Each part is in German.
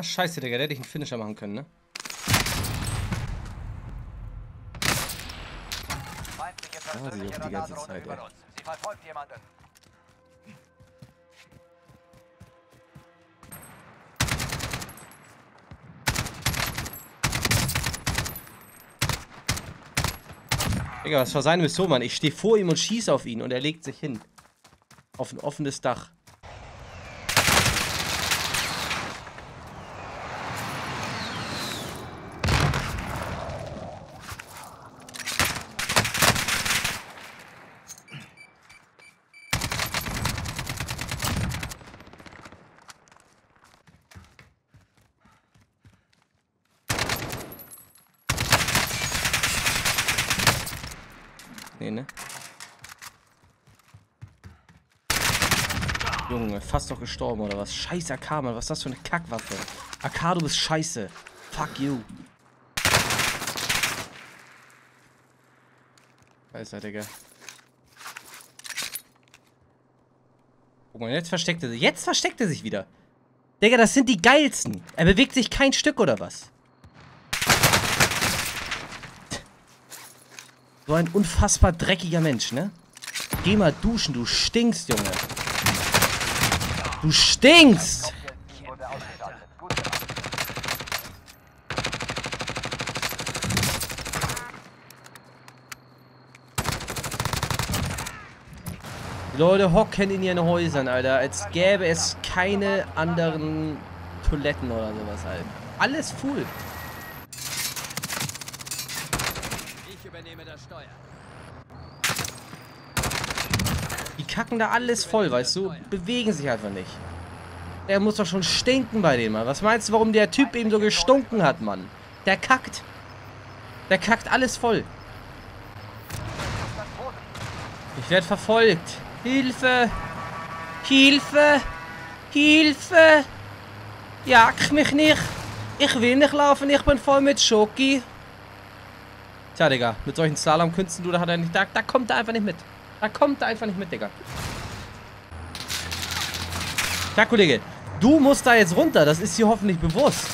Ach, scheiße, Digga. Der hätte ich einen Finisher machen können, ne? Ah, juckt die ganze Zeit, ey. Sie verfolgt jemanden. Digga, was war seine Mission, Mann? Ich stehe vor ihm und schieße auf ihn und er legt sich hin. Auf ein offenes Dach. Nee, ne? Junge, fast doch gestorben oder was? Scheiße, AK, Mann, was ist das für eine Kackwaffe? AK, du bist scheiße. Fuck you. Er, Digga. Guck mal, jetzt versteckt er sich. Jetzt versteckt er sich wieder. Digga, das sind die geilsten. Er bewegt sich kein Stück oder was? So ein unfassbar dreckiger Mensch, ne? Geh mal duschen, du stinkst, Junge. Du stinkst! Die Leute hocken in ihren Häusern, Alter, als gäbe es keine anderen Toiletten oder sowas, Alter. Alles full. Ich übernehme das Steuer. Die kacken da alles voll, weißt du? Bewegen sich einfach nicht. Der muss doch schon stinken bei dem, Mann. Was meinst du, warum der Typ eben so gestunken hat, Mann? Der kackt. Der kackt alles voll. Ich werde verfolgt. Hilfe! Hilfe! Hilfe! Jag mich nicht! Ich will nicht laufen, ich bin voll mit Schoki. Tja, Digga, mit solchen Slalom-Künsten, du, da hat er nicht. Da, da kommt er einfach nicht mit. Da kommt er einfach nicht mit, Digga. Tja, Kollege, du musst da jetzt runter, das ist dir hoffentlich bewusst.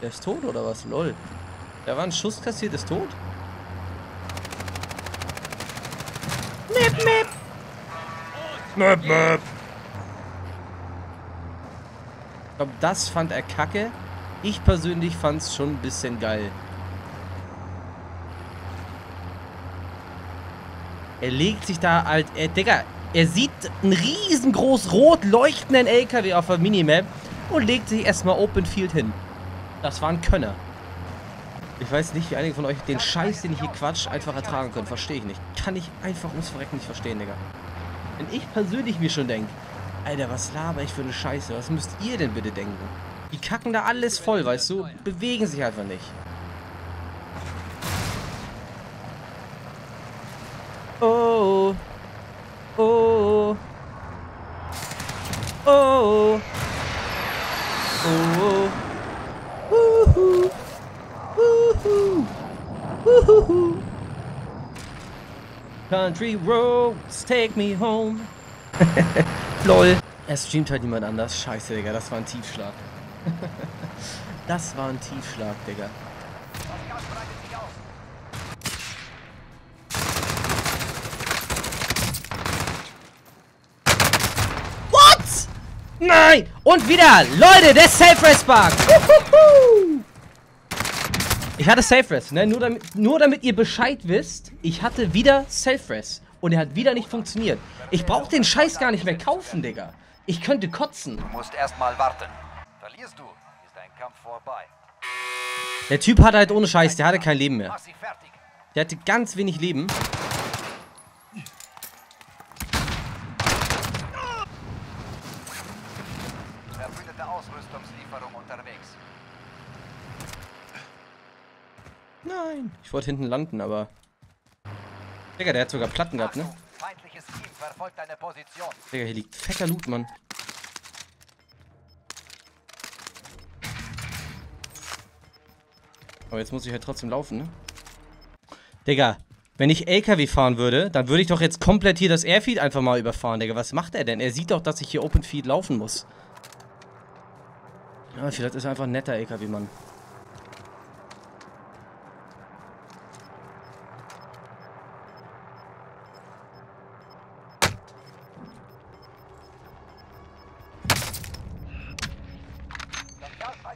Der ist tot oder was? Lol. Der war ein Schuss kassiert, ist tot? Mip, mip. Mip, mip. Ich glaube, das fand er kacke. Ich persönlich fand es schon ein bisschen geil. Er legt sich da halt, äh, Digga, er sieht einen riesengroß rot leuchtenden LKW auf der Minimap und legt sich erstmal Open Field hin. Das war ein Könner. Ich weiß nicht, wie einige von euch den Scheiß, den ich hier quatsch, einfach ertragen können. Verstehe ich nicht. Kann ich einfach ums Verrecken nicht verstehen, Digga. Wenn ich persönlich mir schon denke, Alter, was laber ich für eine Scheiße? Was müsst ihr denn bitte denken? Die kacken da alles voll, weißt du? Bewegen sich einfach nicht. Oh. Oh. Oh. Oh. Woohoo. Woohoo. Woohoo. Country roads take me home. Lol. Er streamt halt niemand anders. Scheiße, Digga. Das war ein Tiefschlag. das war ein Tiefschlag, Digga. Nein! Und wieder! Leute, der Safe-Rest-Bug! Ich hatte Safe-Rest, ne? Nur damit, nur damit ihr Bescheid wisst. Ich hatte wieder Safe-Rest. Und er hat wieder nicht funktioniert. Ich brauch den Scheiß gar nicht mehr kaufen, Digga. Ich könnte kotzen. Du musst erstmal warten. Verlierst du, ist dein Kampf vorbei. Der Typ hatte halt ohne Scheiß, der hatte kein Leben mehr. Der hatte ganz wenig Leben. Verbündete Ausrüstungslieferung unterwegs. Nein. Ich wollte hinten landen, aber... Digga, der hat sogar Platten gehabt, ne? Achtung, feindliches Team verfolgt deine Position. Digga, hier liegt fetter Loot, Mann. Aber jetzt muss ich halt trotzdem laufen, ne? Digga, wenn ich LKW fahren würde, dann würde ich doch jetzt komplett hier das Airfield einfach mal überfahren, Digga. Was macht er denn? Er sieht doch, dass ich hier Open Feed laufen muss. Ja, vielleicht ist er einfach ein netter LKW-Mann.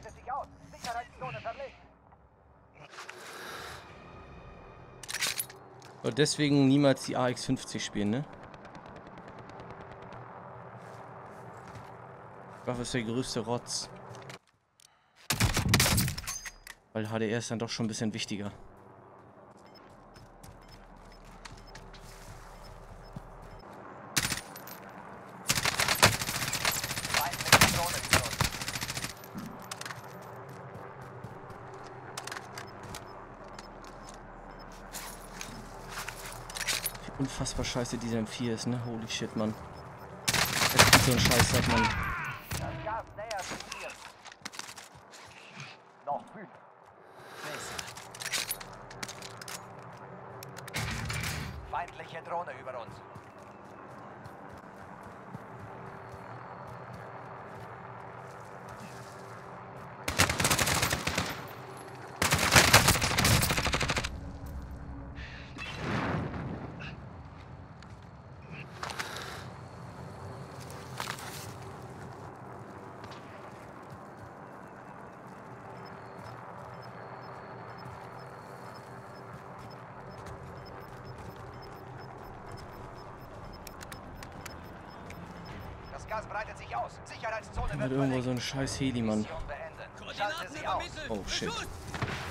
Weitet sich aus. Sicherheitszone verlegt. Und deswegen niemals die AX50 spielen, ne? Waffe ist der größte Rotz. Weil HDR ist dann doch schon ein bisschen wichtiger. Feindliche Drohne über uns. Wie unfassbar scheiße dieser M4 ist, ne? Holy shit, Mann. Es gibt so einen Scheiß, sagt man. Das. Feindliche Drohne über uns. Das Gas breitet sich aus. Sicherheitszone Hat wird irgendwo so einen scheiß Heli, Mann. Oh, shit. Beschuss!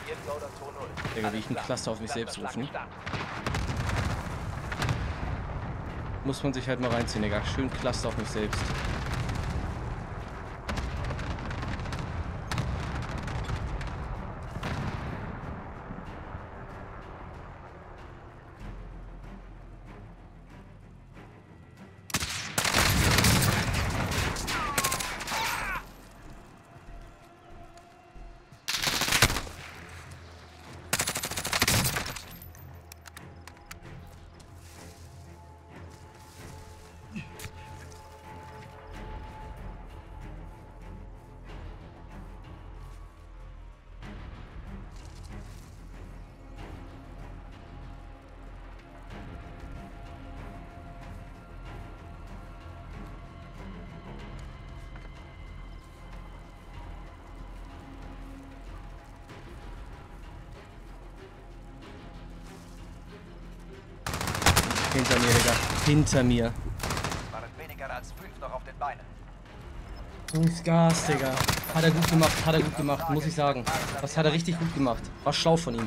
Inbound 2-0. Digga, wie ich ein Cluster auf mich selbst rufen. Muss man sich halt mal reinziehen, Digga. Schön Cluster auf mich selbst. Hinter mir, Digga. Hinter mir. Waren weniger als fünf noch auf den Beinen. Ins Gas, Digga. Hat er gut gemacht, hat er gut gemacht, muss ich sagen. Das hat er richtig gut gemacht. War schlau von ihm.